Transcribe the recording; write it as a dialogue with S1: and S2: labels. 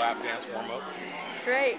S1: lap dance warm up.
S2: Great.